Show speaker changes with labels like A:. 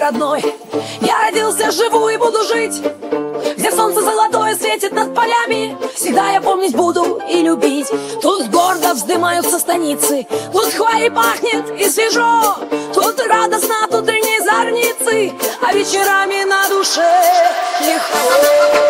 A: родной. Я родился, живу и буду жить. Где солнце золотое светит над полями Всегда я помнить буду и любить. Тут гордо вздымаются станицы Тут хвоей пахнет и свежо. Тут радостно от утренней зорницы А вечерами на душе легко.